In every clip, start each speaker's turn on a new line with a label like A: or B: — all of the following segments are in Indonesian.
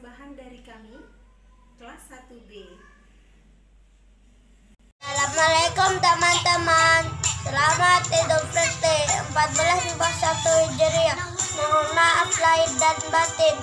A: persembahan dari kami kelas 1B.
B: Assalamualaikum teman-teman. Selamat Idul Fitri 1441 Hijriah. Mohon maaf lahir dan batin.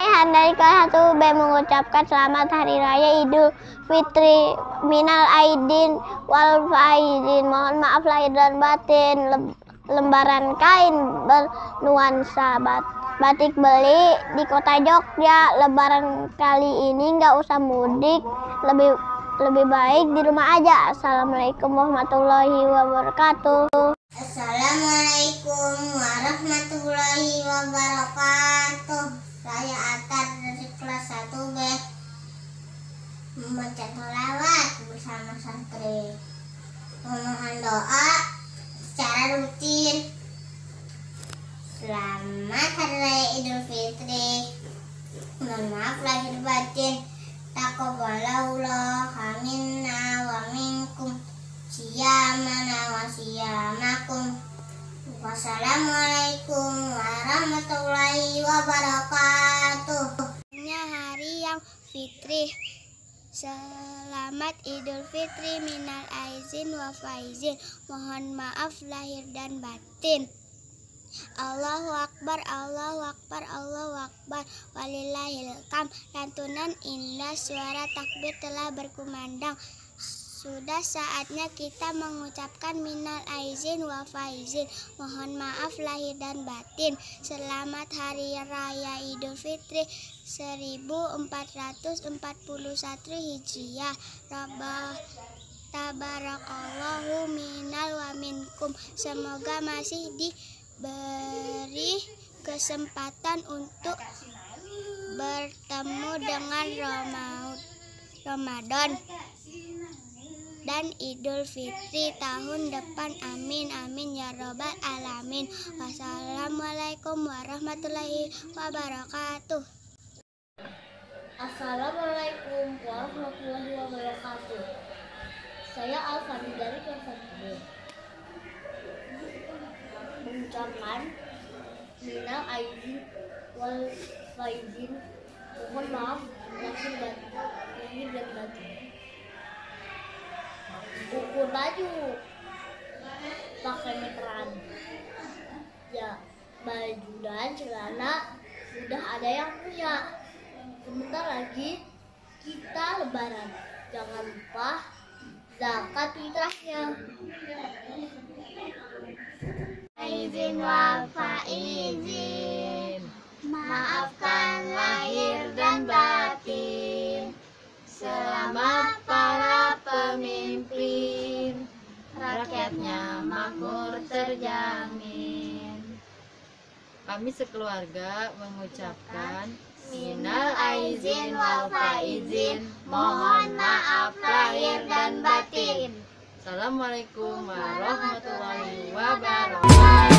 C: Han dari kelas 1B mengucapkan selamat Hari Raya Idul Fitri. Minal Aidin wal Faizin. Mohon maaf lahir dan batin. Lembaran kain bernuansa bat batik beli di kota Jogja Lebaran kali ini nggak usah mudik lebih lebih baik di rumah aja. Assalamualaikum warahmatullahi wabarakatuh.
B: Assalamualaikum warahmatullahi wabarakatuh. Saya Atar dari kelas 1B membaca selawat bersama santri. Memohon doa secara rutin. Idul Fitri. Mohon maaf lahir batin. Taqabbalallahu minna wa minkum siyamana wa siyamakum. Wassalamualaikum warahmatullahi wabarakatuh.
C: Hari yang fitri. Selamat Idul Fitri minal aizin wa faizin. Mohon maaf lahir dan batin. Allahu Akbar, Allahu Akbar, Allahu Akbar, walillahil kam. Lantunan indah suara takbir telah berkumandang. Sudah saatnya kita mengucapkan minal aizin wa faizin. Mohon maaf lahir dan batin. Selamat Hari Raya Idul Fitri 1441 Hijriah. Rabbah Tabarakallahu minal wa minkum. Semoga masih di beri kesempatan untuk bertemu dengan Ramadan dan Idul Fitri tahun depan. Amin amin ya robbal alamin. Wassalamualaikum warahmatullahi wabarakatuh.
B: Assalamualaikum warahmatullahi wabarakatuh. Saya Alfani dari kelas 1 mengucapkan minal aizin wal faizin mohon maaf lahir dan lahir dan batin ukur baju. Pakai meteran. Ya baju dan celana sudah ada yang punya. Sebentar lagi kita lebaran. Jangan lupa zakat fitrahnya
C: izin wa faizin Maafkan lahir dan batin. Selamat para pemimpin. Rakyatnya makmur terjamin.
D: Kami sekeluarga mengucapkan Minal aizin wal faizin Mohon maaf lahir dan batin. Assalamualaikum warahmatullahi wabarakatuh